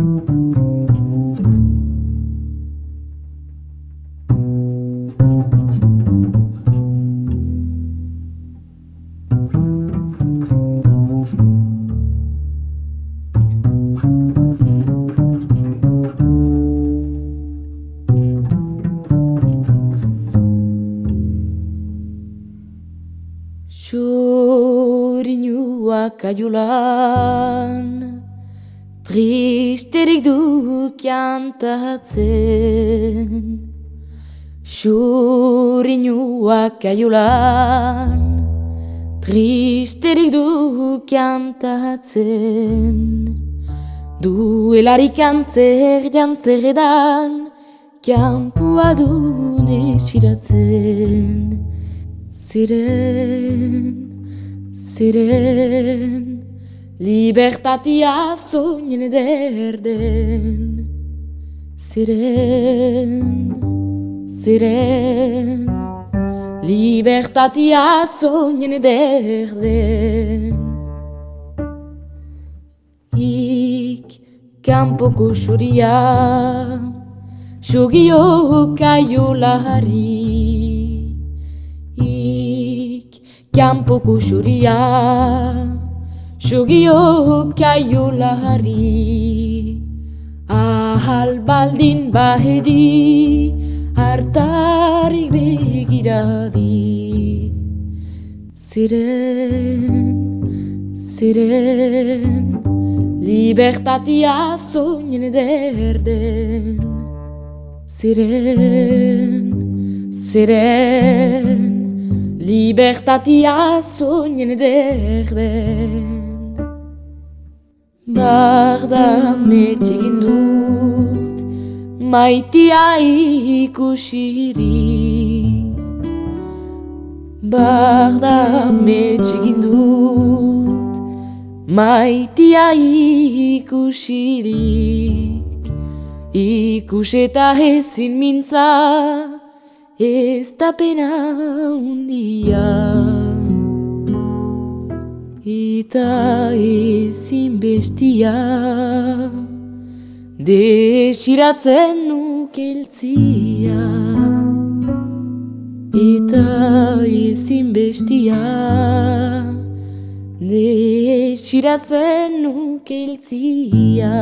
Suri Surinyu kayulan. Tristerik du kantatzen Sorinuak aiulan Tristerik du kantatzen Duelarik antzer jantzer edan Kampua du nesiratzen Ziren, ziren Libertatia soinen ederden Ziren, ziren. Libertatia soinen ederden Ik kanpoko xuria Xugio kaiolari Ik kanpoko xuria Xugio kaiolari Ahal baldin bahedi Hartarik begiradi. Ziren, ziren Libertatia soinen ederden Ziren, ziren Libertatia soinen ederden Barda metxegin dut Maitia ikusirik Barda metxegin dut Maitia ikusirik Ikus eta ezin mintza Ez da pena undia Eta ezin bestia Desiratzen nukeltzia Eta ezin bestia Desiratzen nukeltzia